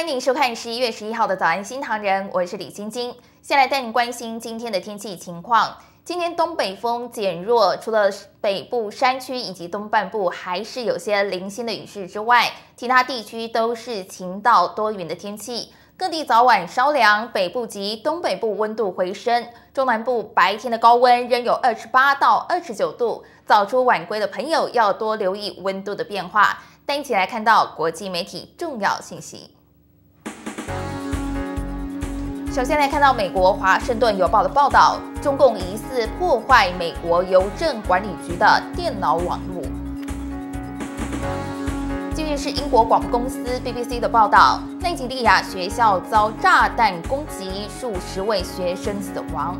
欢迎收看十一月十一号的早安新唐人，我是李晶晶。先来带您关心今天的天气情况。今天东北风减弱，除了北部山区以及东半部还是有些零星的雨势之外，其他地区都是晴到多云的天气。各地早晚稍凉，北部及东北部温度回升，中南部白天的高温仍有二十八到二十九度。早出晚归的朋友要多留意温度的变化。带一起来看到国际媒体重要信息。首先来看到美国《华盛顿邮报》的报道，中共疑似破坏美国邮政管理局的电脑网络。近日是英国广播公司 BBC 的报道，内吉利亚学校遭炸弹攻击，数十位学生死亡。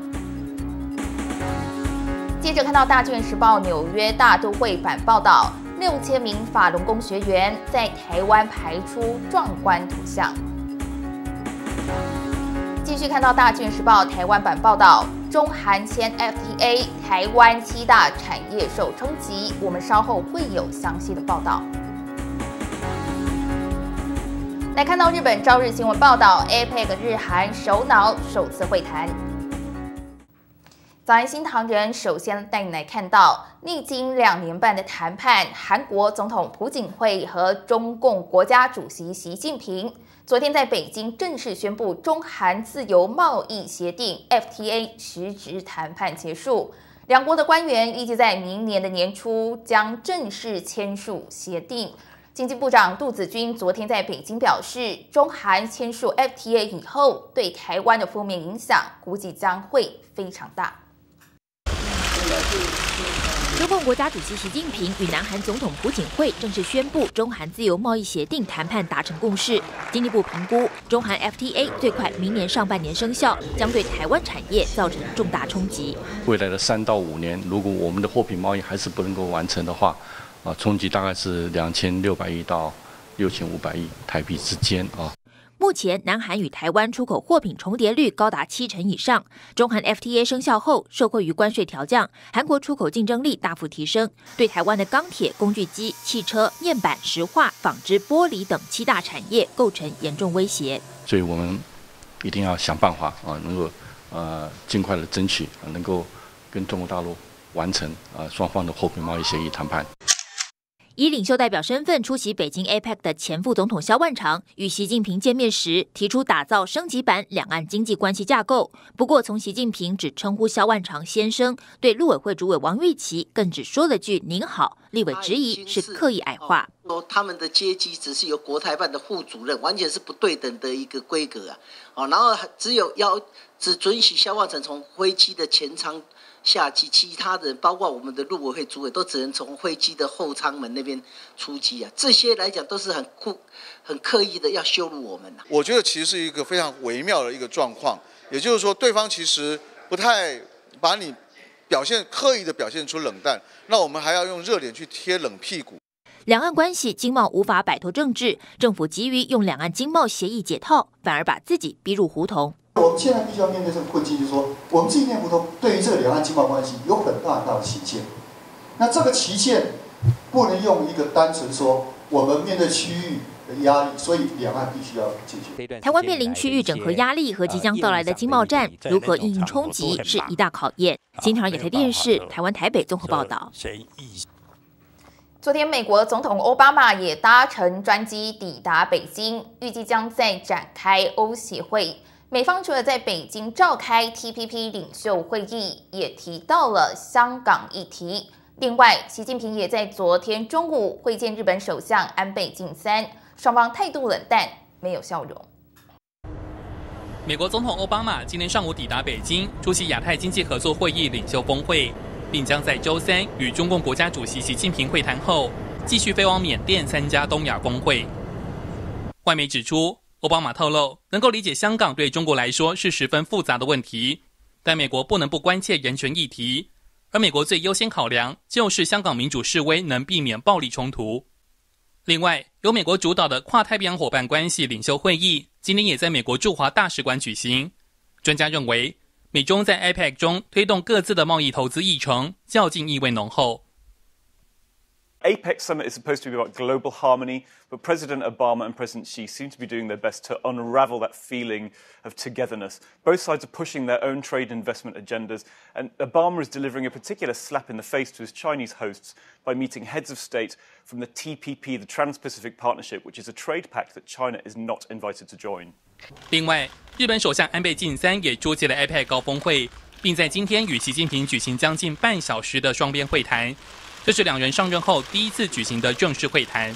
接着看到《大卷时报》纽约大都会版报道，六千名法轮功学员在台湾排出壮观图像。继续看到《大卷时报》台湾版报道，中韩签 FTA，台湾七大产业受冲击。我们稍后会有详细的报道。来看到日本朝日新闻报道，APEC 日韩首脑首次会谈。早安，新唐人首先带你来看到，历经两年半的谈判，韩国总统朴槿惠和中共国家主席习近平昨天在北京正式宣布中韩自由贸易协定 FTA 实质谈判结束。两国的官员预计在明年的年初将正式签署协定。经济部长杜子君昨天在北京表示，中韩签署 FTA 以后，对台湾的负面影响估计将会非常大。中共国家主席习近平与南韩总统朴槿惠正式宣布中韩自由贸易协定谈判达成共识。经济部评估，中韩 FTA 最快明年上半年生效，将对台湾产业造成重大冲击。未来的三到五年，如果我们的货品贸易还是不能够完成的话，啊，冲击大概是两千六百亿到六千五百亿台币之间啊。目前，南韩与台湾出口货品重叠率高达七成以上。中韩 FTA 生效后，受惠于关税调降，韩国出口竞争力大幅提升，对台湾的钢铁、工具机、汽车、面板、石化、纺织、玻璃等七大产业构成严重威胁。所以我们一定要想办法啊，能够呃尽快的争取，能够跟中国大陆完成啊双方的货品贸易协议谈判。以领袖代表身份出席北京 APEC 的前副总统萧万长与习近平见面时，提出打造升级版两岸经济关系架构。不过，从习近平只称呼萧万长先生，对陆委会主委王玉琪更只说了句“您好”，立委质疑是刻意矮化。说他们的阶级只是由国台办的副主任，完全是不对等的一个规格啊！哦，然后只有要只准许萧万长从飞机的前舱。下机，其他的人包括我们的陆委会主委都只能从飞机的后舱门那边出击啊。这些来讲都是很酷、很刻意的要羞辱我们呐。我觉得其实是一个非常微妙的一个状况，也就是说，对方其实不太把你表现刻意的表现出冷淡，那我们还要用热脸去贴冷屁股。两岸关系经贸无法摆脱政治，政府急于用两岸经贸协议解套，反而把自己逼入胡同。我们现在必须要面对这个困境，就是说，我们这一面胡同对于这个两岸经贸关系有很大很大的旗舰。那这个旗舰不能用一个单纯说我们面对区域的压力，所以两岸必须要解决。台湾面临区域整合压力和即将到来的经贸战，如何应应冲击是一大考验。新唐人亚太电视台湾台北综合报道。昨天，美国总统奥巴马也搭乘专机抵达北京，预计将在展开欧协会。美方除了在北京召开 TPP 领袖会议，也提到了香港议题。另外，习近平也在昨天中午会见日本首相安倍晋三，双方态度冷淡，没有笑容。美国总统奥巴马今天上午抵达北京，出席亚太经济合作会议领袖峰会，并将在周三与中共国家主席习近平会谈后，继续飞往缅甸参加东亚峰会。外媒指出。奥巴马透露，能够理解香港对中国来说是十分复杂的问题，但美国不能不关切人权议题，而美国最优先考量就是香港民主示威能避免暴力冲突。另外，由美国主导的跨太平洋伙伴关系领袖会议今天也在美国驻华大使馆举行。专家认为，美中在 APEC 中推动各自的贸易投资议程，较劲意味浓厚。APEC summit is supposed to be about global harmony, but President Obama and President Xi seem to be doing their best to unravel that feeling of togetherness. Both sides are pushing their own trade and investment agendas, and Obama is delivering a particular slap in the face to his Chinese hosts by meeting heads of state from the TPP, the Trans Pacific Partnership, which is a trade pact that China is not invited to join. 另外，日本首相安倍晋三也出席了 APEC 高峰会，并在今天与习近平举行将近半小时的双边会谈。 这是两人上任后第一次举行的正式会谈。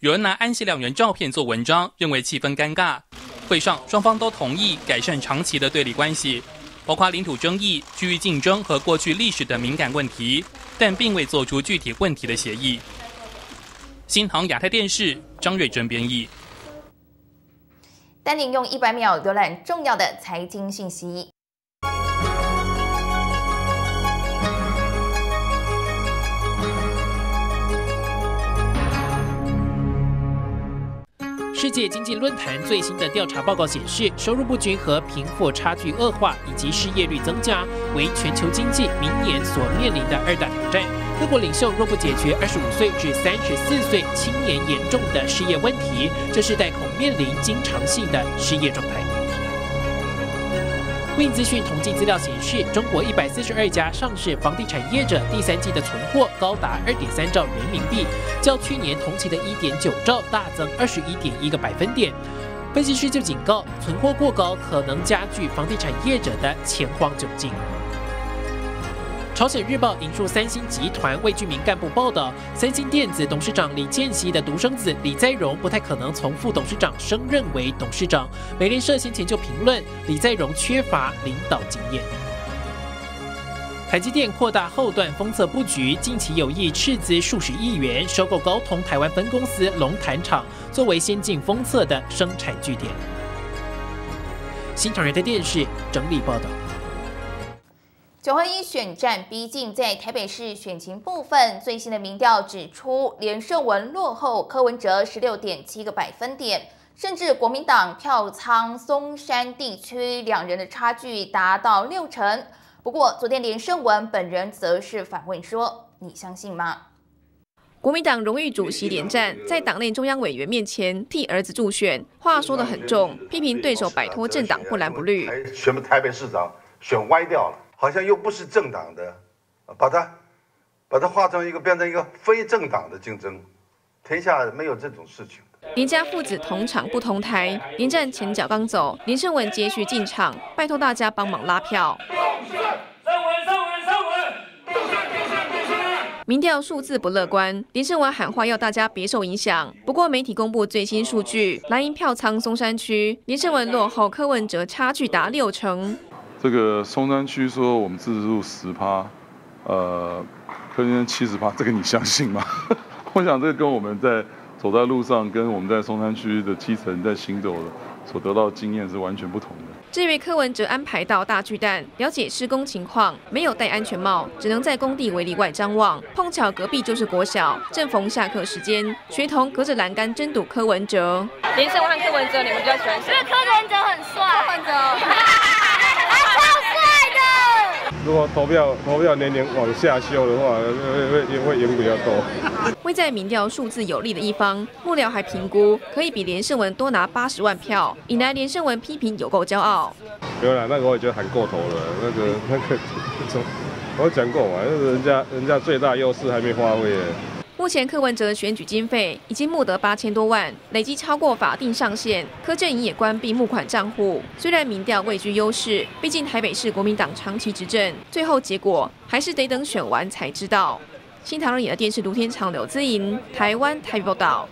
有人拿安息两人照片做文章，认为气氛尴尬。会上双方都同意改善长期的对立关系，包括领土争议、区域竞争和过去历史的敏感问题，但并未做出具体问题的协议。新唐亚太电视张瑞珍编译。丹宁用一百秒浏览重要的财经讯息。世界经济论坛最新的调查报告显示，收入不均和贫富差距恶化以及失业率增加，为全球经济明年所面临的二大挑战。各国领袖若不解决二十五岁至三十四岁青年严重的失业问题，这世代恐面临经常性的失业状态。Win 资讯统计资料显示，中国一百四十二家上市房地产业者第三季的存货高达二点三兆人民币，较去年同期的一点九兆大增二十一点一个百分点。分析师就警告，存货过高可能加剧房地产业者的钱荒窘境。朝鲜日报引述三星集团未居民干部报道，三星电子董事长李健熙的独生子李在镕不太可能从副董事长升任为董事长。美联社先前就评论李在镕缺乏领导经验。台积电扩大后段封测布局，近期有意斥资数十亿元收购高通台湾分公司龙潭厂，作为先进封测的生产据点。新唐人的电视整理报道。九合一选战逼近，在台北市选情部分，最新的民调指出，连胜文落后柯文哲十六点七个百分点，甚至国民党票仓松山地区两人的差距达到六成。不过，昨天连胜文本人则是反问说：“你相信吗？”国民党荣誉主席连战在党内中央委员面前替儿子助选，话说得很重，批评对手摆脱政党不蓝不绿，选台北市长选歪掉了。好像又不是政党的，把它把它化成一个变成一个非政党的竞争，天下没有这种事情。林家父子同场不同台，林战前脚刚走，林胜文接续进场，拜托大家帮忙拉票。民调数字不乐观，林胜文喊话要大家别受影响。不过媒体公布最新数据，蓝营票仓松山区，林胜文落后柯文哲差距达六成。这个松山区说我们自助十趴，呃，柯先生七十趴，这个你相信吗？我想这个跟我们在走在路上，跟我们在松山区的基层在行走的所得到经验是完全不同的。这位柯文哲安排到大巨蛋了解施工情况，没有戴安全帽，只能在工地围篱外张望。碰巧隔壁就是国小，正逢下课时间，学童隔着栏杆争睹柯文哲。连胜和柯文哲，你们比较喜欢谁？因为柯文哲很帅。柯文哲。如果投票投票年年往下修的话，会会会赢比较多。为在民调数字有利的一方，幕僚还评估可以比连胜文多拿八十万票，引来连胜文批评有够骄傲。没有啦，那个我也觉得喊过头了。那个 那个，我讲过嘛，那个人家人家最大优势还没发挥。目前柯文哲选举经费已经募得八千多万，累计超过法定上限。柯阵营也关闭募款账户。虽然民调位居优势，毕竟台北市国民党长期执政，最后结果还是得等选完才知道。新唐人演的电视卢天长、刘姿莹，台湾台北报道。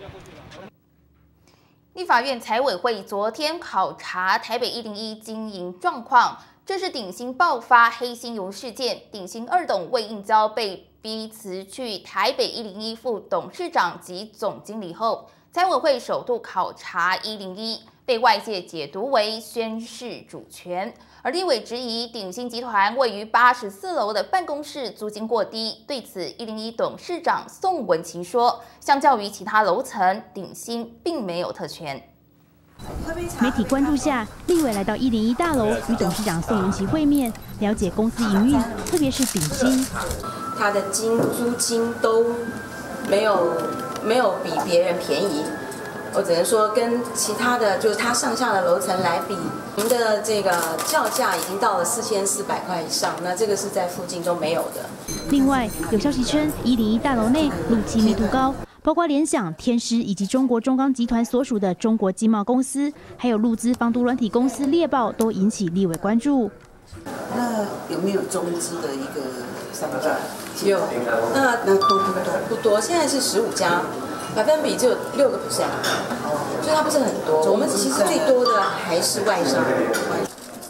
立法院财委会昨天考察台北一零一经营状况，这是鼎新爆发黑心油事件，鼎新二董魏应交被。逼辞去台北一零一副董事长及总经理后，财委会首度考察一零一，被外界解读为宣示主权。而立委质疑鼎新集团位于八十四楼的办公室租金过低，对此一零一董事长宋文琪说，相较于其他楼层，鼎新并没有特权。媒体关注下，立委来到一零一大楼与董事长宋文琪会面，了解公司营运，特别是鼎新。他的金租金都没有没有比别人便宜，我只能说跟其他的就是他上下的楼层来比，我们的这个叫价已经到了四千四百块以上，那这个是在附近都没有的。另外，有消息称一零一大楼内路基密度高。包括联想、天狮以及中国中钢集团所属的中国经贸公司，还有陆资防毒软体公司猎豹，都引起立委关注。那有没有中资的一个商家？有。那那多不多？不多。现在是十五家，百分比只有六个 percent，所以它不是很多。我们其实最多的还是外商。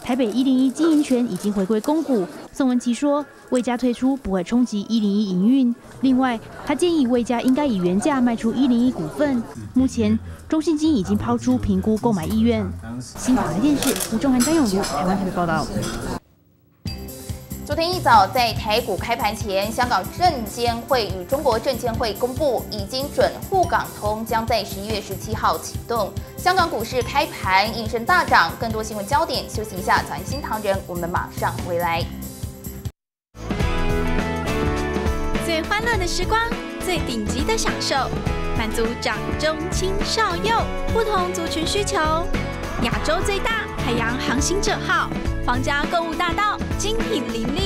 台北一零一经营权已经回归公股，宋文琪说，魏家退出不会冲击一零一营运。另外，他建议魏家应该以原价卖出一零一股份。目前，中信金已经抛出评估购买意愿。新台电视吴仲涵、张永如台湾台北报道。昨天一早，在台股开盘前，香港证监会与中国证监会公布，已经准沪港通将在十一月十七号启动。香港股市开盘应声大涨。更多新闻焦点，休息一下，早安新唐人，我们马上回来。最欢乐的时光，最顶级的享受，满足长中青少幼不同族群需求。亚洲最大海洋航行者号。皇家购物大道精品林立，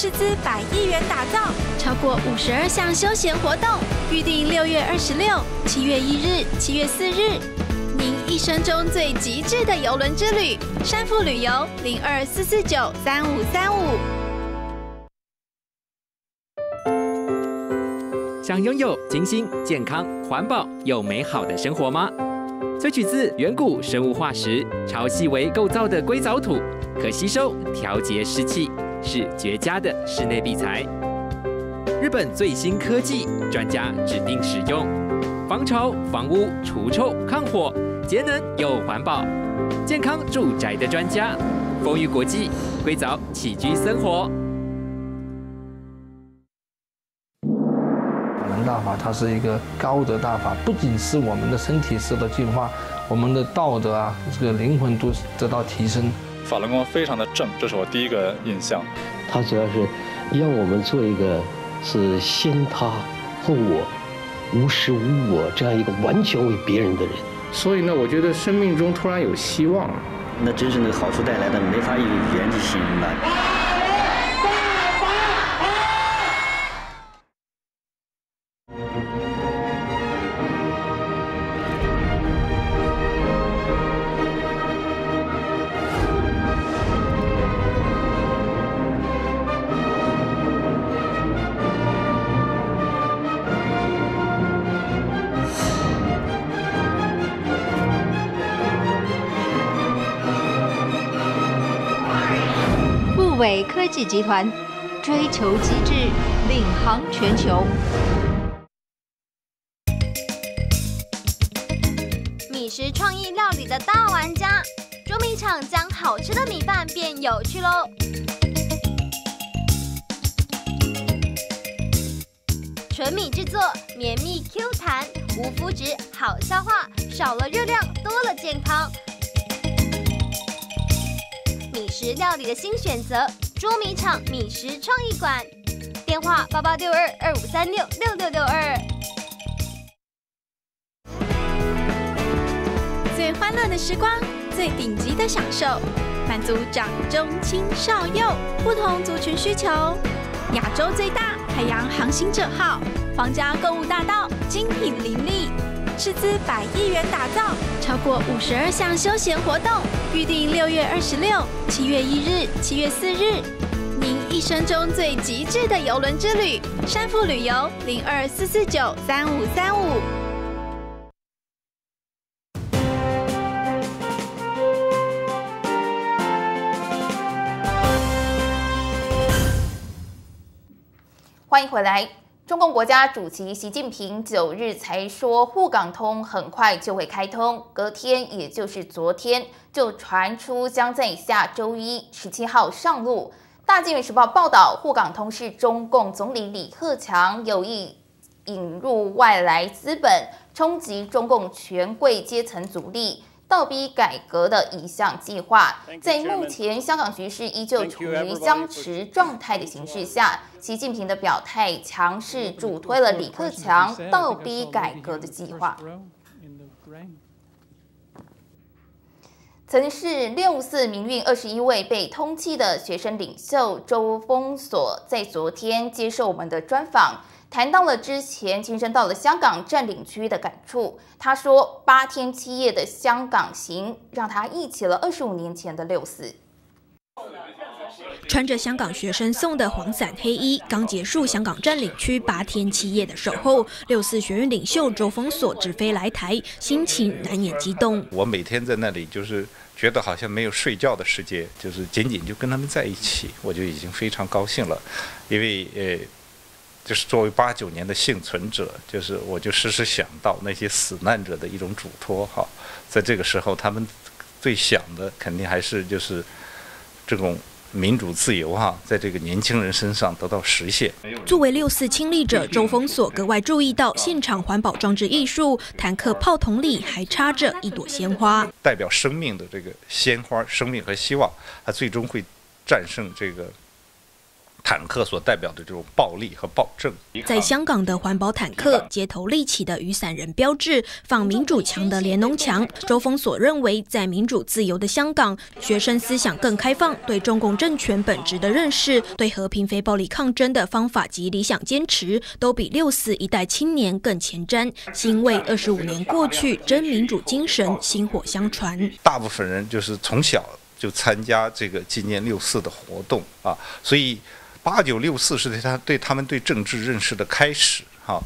斥资百亿元打造，超过五十二项休闲活动，预定六月二十六、七月一日、七月四日，您一生中最极致的游轮之旅。山富旅游零二四四九三五三五。想拥有清新、健康、环保又美好的生活吗？萃取自远古生物化石、超细微构造的硅藻土。可吸收、调节湿气，是绝佳的室内壁材。日本最新科技，专家指定使用，防潮、防污、除臭、抗火，节能又环保，健康住宅的专家。风裕国际，硅藻起居生活。大法，它是一个高德大法，不仅是我们的身体受到净化，我们的道德啊，这个灵魂都得到提升。法轮功非常的正，这是我第一个印象。他主要是让我们做一个是先他后我、无时无我这样一个完全为别人的人。所以呢，我觉得生命中突然有希望，那真是那个好处带来的，没法用语言去形容的。技集团追求极致，领航全球。米食创意料理的大玩家，捉迷厂将好吃的米饭变有趣喽！纯米制作，绵密 Q 弹，无麸质，好消化，少了热量，多了健康。米食料理的新选择。捉迷厂米食创意馆，电话八八六二二五三六六六六二。最欢乐的时光，最顶级的享受，满足长中青少幼不同族群需求。亚洲最大海洋航行者号，皇家购物大道精品林立，斥资百亿元打造，超过五十二项休闲活动，预定六月二十六、七月一日、七月四日。您一生中最极致的游轮之旅，山富旅游零二四四九三五三五。欢迎回来。中共国家主席习近平九日才说沪港通很快就会开通，隔天也就是昨天就传出将在下周一十七号上路。大纪元时报报道，沪港通是中共总理李克强有意引入外来资本，冲击中共权贵阶层阻力，倒逼改革的一项计划。在目前香港局势依旧处于僵持状态的形势下，习近平的表态强势助推了李克强倒逼改革的计划。曾是六四民运二十一位被通缉的学生领袖周峰所，在昨天接受我们的专访，谈到了之前亲身到了香港占领区的感触。他说，八天七夜的香港行，让他忆起了二十五年前的六四。穿着香港学生送的黄伞黑衣，刚结束香港占领区八天七夜的守候，六四学院领袖周峰所直飞来台，心情难掩激动。我每天在那里就是觉得好像没有睡觉的时间，就是仅仅就跟他们在一起，我就已经非常高兴了，因为呃，就是作为八九年的幸存者，就是我就时时想到那些死难者的一种嘱托哈，在这个时候他们最想的肯定还是就是这种。民主自由哈，在这个年轻人身上得到实现。作为六四亲历者，周峰所格外注意到现场环保装置艺术，坦克炮筒里还插着一朵鲜花，代表生命的这个鲜花，生命和希望，它最终会战胜这个。坦克所代表的这种暴力和暴政，在香港的环保坦克街头立起的雨伞人标志，仿民主墙的联农墙。周峰所认为，在民主自由的香港，学生思想更开放，对中共政权本质的认识，对和平非暴力抗争的方法及理想坚持，都比六四一代青年更前瞻。欣慰二十五年过去，真民主精神薪火相传。大部分人就是从小就参加这个纪念六四的活动啊，所以。八九六四是对他对他们对政治认识的开始，哈，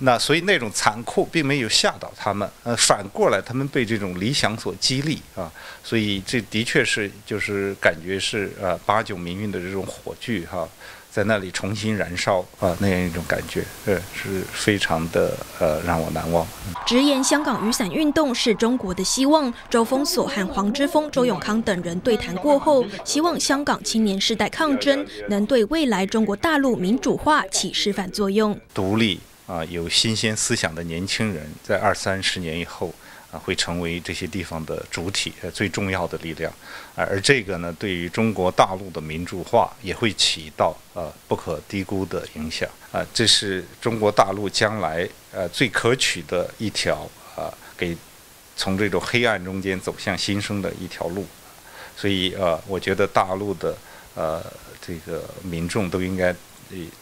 那所以那种残酷并没有吓倒他们，呃，反过来他们被这种理想所激励啊，所以这的确是就是感觉是呃八九民运的这种火炬哈。在那里重新燃烧啊，那样一种感觉，呃，是非常的呃让我难忘。直言香港雨伞运动是中国的希望。周峰所和黄之锋、周永康等人对谈过后，希望香港青年世代抗争能对未来中国大陆民主化起示范作用。独立啊，有新鲜思想的年轻人，在二三十年以后。啊，会成为这些地方的主体，呃，最重要的力量，而这个呢，对于中国大陆的民主化也会起到呃不可低估的影响，啊，这是中国大陆将来呃最可取的一条啊，给从这种黑暗中间走向新生的一条路，所以呃，我觉得大陆的呃这个民众都应该。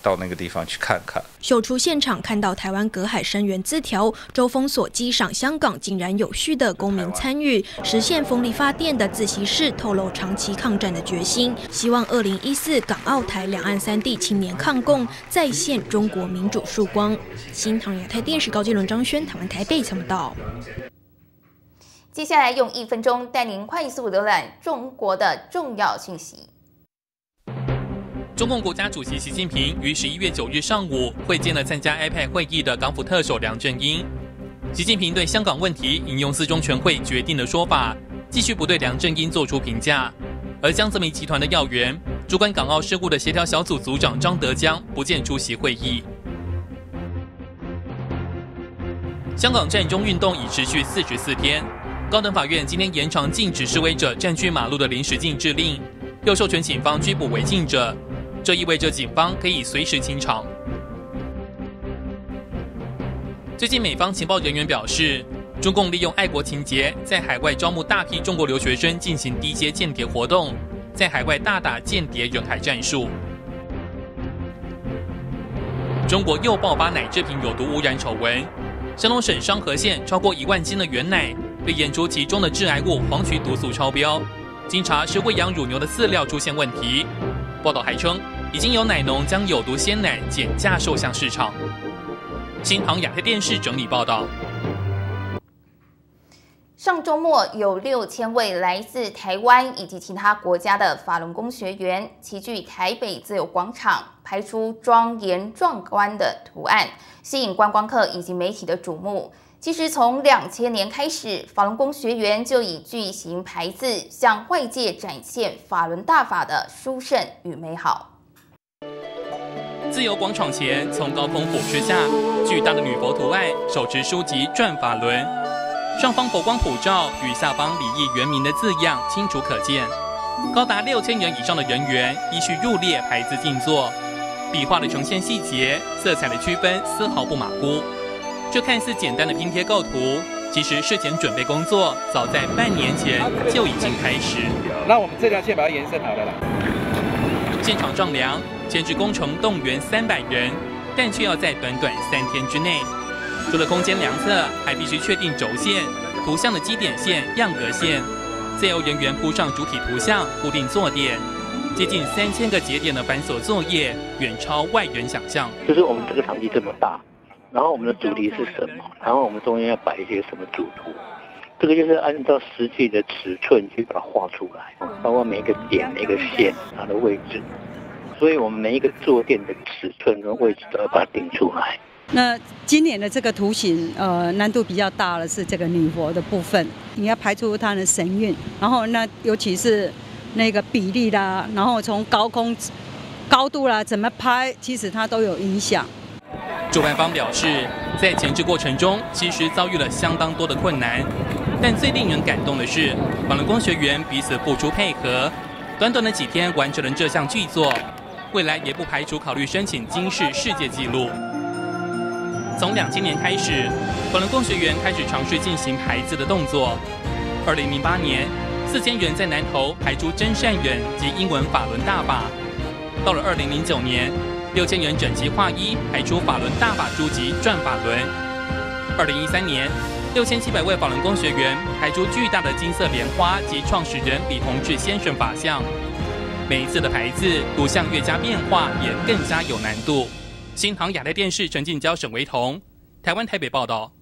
到那个地方去看看。秀出现场看到台湾隔海声援字条，周峰所机赏香港井然有序的公民参与，实现风力发电的自习室，透露长期抗战的决心。希望二零一四港澳台两岸三地青年抗共再现中国民主曙光。新唐亚太电视高阶伦张轩，台湾台北报道。接下来用一分钟带您快速浏览中国的重要讯息。中共国家主席习近平于十一月九日上午会见了参加 iPad 会议的港府特首梁振英。习近平对香港问题引用四中全会决定的说法，继续不对梁振英做出评价。而江泽民集团的要员、主管港澳事务的协调小组组长张德江不见出席会议。香港战中运动已持续四十四天，高等法院今天延长禁止示威者占据马路的临时禁制令，又授权警方拘捕违禁者。这意味着警方可以随时清场。最近，美方情报人员表示，中共利用爱国情节，在海外招募大批中国留学生进行低阶间谍活动，在海外大打间谍人海战术。中国又爆发奶制品有毒污染丑闻，山东省商河县超过一万斤的原奶被验出其中的致癌物黄曲毒素超标，经查是喂养乳牛的饲料出现问题。报道还称。已经有奶农将有毒鲜奶减价售向市场。新航亚太电视整理报道。上周末，有六千位来自台湾以及其他国家的法轮功学员齐聚台北自由广场，拍出庄严壮观的图案，吸引观光客以及媒体的瞩目。其实，从两千年开始，法轮功学员就以巨型牌子向外界展现法轮大法的殊胜与美好。自由广场前，从高空俯视下，巨大的女佛图案手持书籍转法轮，上方佛光普照与下方礼义圆明的字样清楚可见。高达六千人以上的人员依序入列排字静坐，笔画的呈现细节、色彩的区分丝毫不马虎。这看似简单的拼贴构图，其实事前准备工作早在半年前就已经开始。那我们这条线把它延伸好了啦。现场丈量，前置工程动员三百人，但却要在短短三天之内。除了空间量测，还必须确定轴线、图像的基点线、样格线。再由人员铺上主体图像，固定坐点，接近三千个节点的繁琐作业，远超外人想象。就是我们这个场地这么大，然后我们的主题是什么？然后我们中间要摆一些什么主图？这个就是按照实际的尺寸去把它画出来，包括每一个点、每个线它的位置。所以我们每一个坐垫的尺寸跟位置都要把它定出来。那今年的这个图形，呃，难度比较大的是这个女佛的部分，你要排出她的神韵，然后那尤其是那个比例啦，然后从高空高度啦，怎么拍，其实它都有影响。主办方表示，在前置过程中，其实遭遇了相当多的困难，但最令人感动的是，法轮功学员彼此付出配合，短短的几天完成了这项巨作，未来也不排除考虑申请金氏世界纪录。从两千年开始，法轮功学员开始尝试进行排字的动作。二零零八年，四千人在南投排出真善远及英文法轮大法。到了二零零九年，六千人整齐划一排出法轮大法书籍转法轮。二零一三年，六千七百位法轮功学员排出巨大的金色莲花及创始人李洪志先生法像。每一次的排字图像越加变化，也更加有难度。新唐亚太电视陈静娇、沈维彤，台湾台北报道。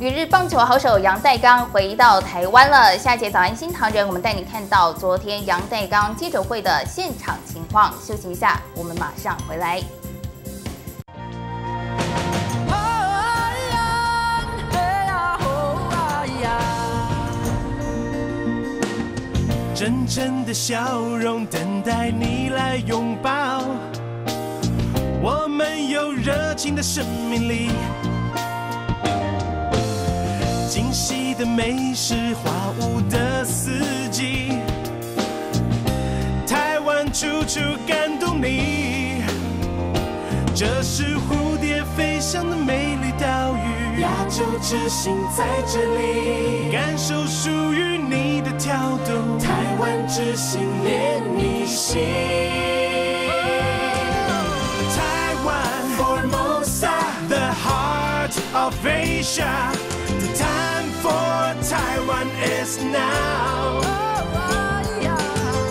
旅日棒球好手杨代刚回到台湾了。下节早安新唐人，我们带你看到昨天杨代刚记者会的现场情况。休息一下，我们马上回来。真正的笑容等待你来拥抱。我们有热情的生命力，惊喜的美食，花舞的四季，台湾处处感动你。这是蝴蝶飞翔的美屿，亚洲之心在这里，感受属于你的跳动，台湾之心连你心。台湾 Formosa the heart of Asia. The time for Taiwan is now.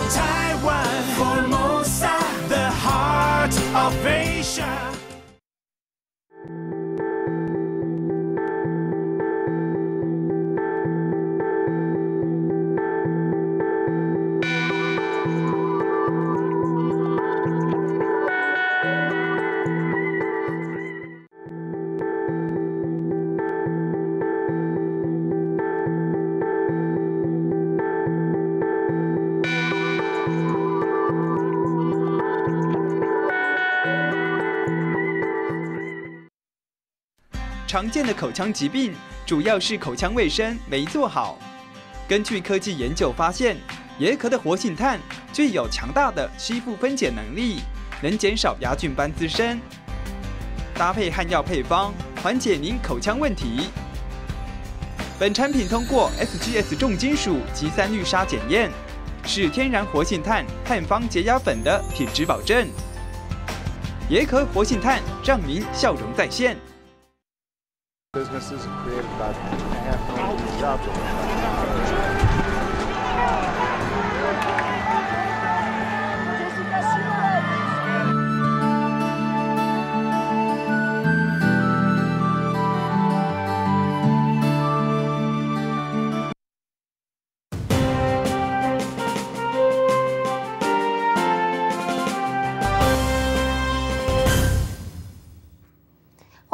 Taiwan, Formosa, the heart of Asia. 常见的口腔疾病主要是口腔卫生没做好。根据科技研究发现，椰壳的活性炭具有强大的吸附分解能力，能减少牙菌斑滋生。搭配汉药配方，缓解您口腔问题。本产品通过 SGS 重金属及三氯沙检验，是天然活性炭汉方洁牙粉的品质保证。椰壳活性炭让您笑容再现。Businesses created about two and a half million jobs.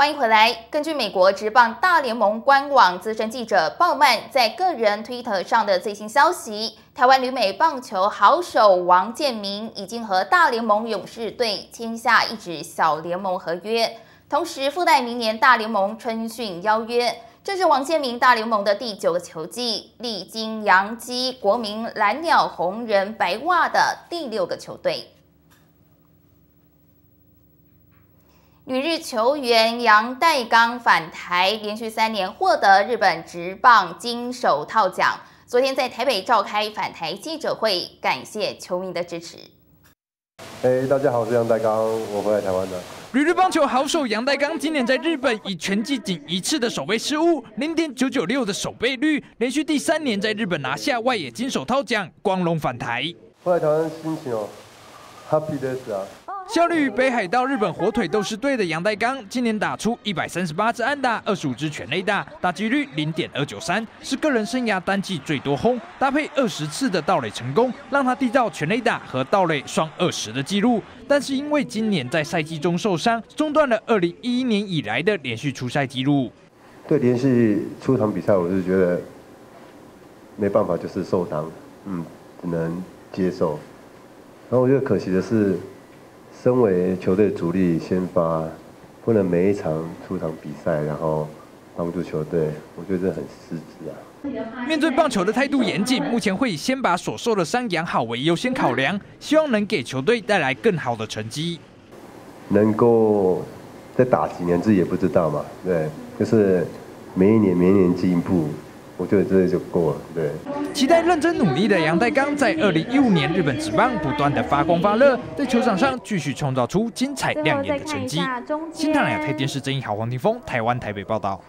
欢迎回来。根据美国职棒大联盟官网资深记者鲍曼在个人 Twitter 上的最新消息，台湾旅美棒球好手王建民已经和大联盟勇士队签下一纸小联盟合约，同时附带明年大联盟春训邀约。这是王建民大联盟的第九个球季，历经洋基、国民、蓝鸟、红人、白袜的第六个球队。旅日球员杨代刚返台，连续三年获得日本职棒金手套奖。昨天在台北召开返台记者会，感谢球迷的支持。哎，大家好，我是杨代刚，我回来台湾的。旅日棒球好手杨代刚今年在日本以全季仅一次的守备失误，零点九九六的守备率，连续第三年在日本拿下外野金手套奖，光荣返台。回来台湾心情哦，Happy days 啊。效力于北海道日本火腿斗士队的杨代刚，今年打出一百三十八支安打，二十五支全垒打，打击率零点二九三，是个人生涯单季最多轰，搭配二十次的盗垒成功，让他缔造全垒打和盗垒双二十的纪录。但是因为今年在赛季中受伤，中断了二零一一年以来的连续出赛纪录。对，连续出场比赛，我是觉得没办法，就是受伤，嗯，只能接受。然后我觉得可惜的是。身为球队主力先发，不能每一场出场比赛，然后帮助球队，我觉得这很失职啊。面对棒球的态度严谨，目前会以先把所受的伤养好为优先考量，希望能给球队带来更好的成绩。能够再打几年，自己也不知道嘛，对，就是每一年每一年进步。我觉得这就够了，对。期待认真努力的杨代刚，在二零一五年日本职棒不断的发光发热，在球场上继续创造出精彩亮眼的成绩。新唐亚太电视正义好、黄庭峰，台湾台北报道。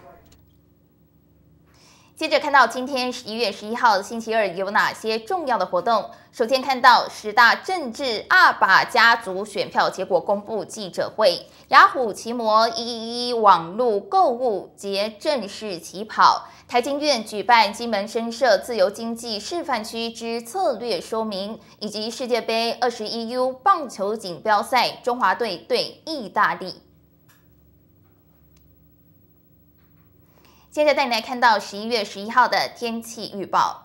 接着看到今天十一月十一号星期二有哪些重要的活动？首先看到十大政治二把家族选票结果公布记者会，雅虎奇摩一一一网络购物节正式起跑，台经院举办金门深设自由经济示范区之策略说明，以及世界杯二十一 U 棒球锦标赛中华队对意大利。接着带你来看到十一月十一号的天气预报。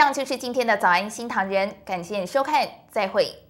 上就是今天的早安新唐人，感谢收看，再会。